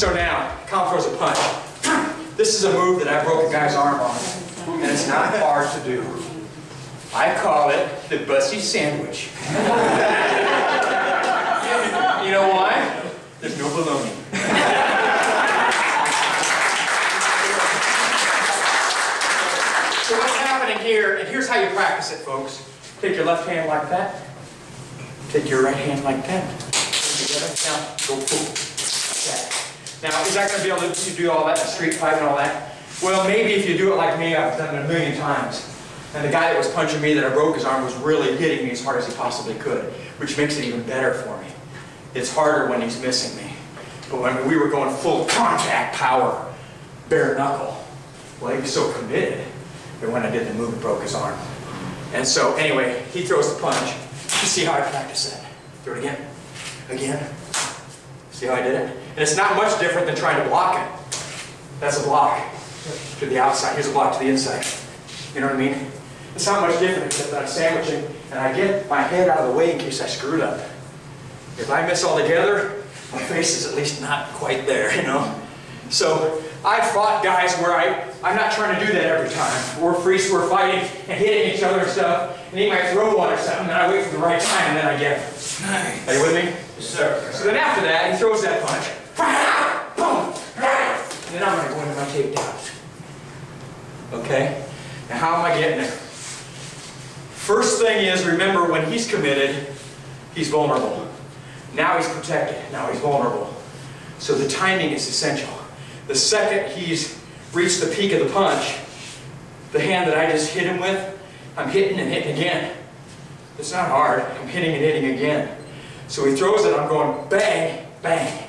So now, Kyle throws a punch. This is a move that I broke a guy's arm on, and it's not hard to do. I call it the Bussey Sandwich. you know why? There's no bologna. so what's happening here, and here's how you practice it, folks. Take your left hand like that. Take your right hand like that. Together. Now, go that. Now, is that going to be able to do all that street fight and all that? Well, maybe if you do it like me, I've done it a million times. And the guy that was punching me that I broke his arm was really hitting me as hard as he possibly could, which makes it even better for me. It's harder when he's missing me. But when we were going full contact power, bare knuckle, well, he was so committed that when I did the move, it broke his arm. And so, anyway, he throws the punch. You see how I practice that? Do it again. Again. See how I did it? And it's not much different than trying to block it. That's a block to the outside. Here's a block to the inside. You know what I mean? It's not much different except that I'm sandwiching and I get my head out of the way in case I screwed up. If I miss altogether, my face is at least not quite there, you know? So I've fought guys where I, I'm not trying to do that every time. We're free, we're fighting and hitting each other and stuff, and he might throw one or something, and I wait for the right time, and then I get it. Nice. Are you with me? Yes, sir. So then after that, he throws that punch. Boom! And then I'm going to go into my takedowns. Okay? Now how am I getting there? First thing is, remember when he's committed, he's vulnerable. Now he's protected. Now he's vulnerable. So the timing is essential. The second he's reached the peak of the punch, the hand that I just hit him with, I'm hitting and hitting again. It's not hard. I'm hitting and hitting again. So he throws it, I'm going bang, bang,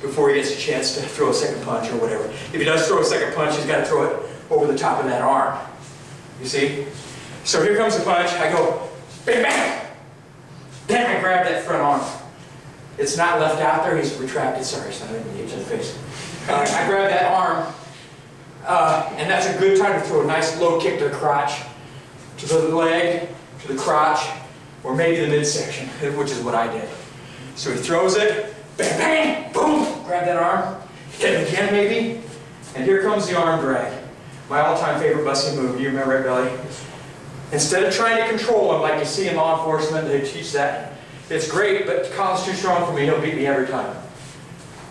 before he gets a chance to throw a second punch or whatever. If he does throw a second punch, he's got to throw it over the top of that arm. You see? So here comes the punch. I go bang, bang. Then I grab that front arm. It's not left out there. He's retracted. Sorry, it's not in the edge of the face. I grab that arm, uh, and that's a good time to throw a nice low kick to the crotch, to the leg, to the crotch, or maybe the midsection, which is what I did. So he throws it, bang, bang, boom, grab that arm, hit it again maybe, and here comes the arm drag. My all-time favorite Bussey move, you remember it, Billy? Instead of trying to control him like you see in law enforcement, they teach that. It's great, but Kyle's too strong for me, he'll beat me every time.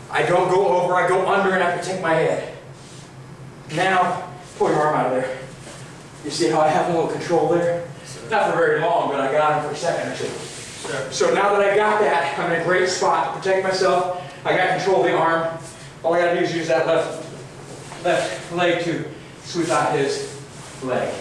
I don't go over, I go under and I protect my head. Now, pull your arm out of there. You see how I have a little control there? Not for very long, but I got him for a second or two. Sure. So now that I got that, I'm in a great spot to protect myself. I got control of the arm. All I gotta do is use that left, left leg to sweep out his leg.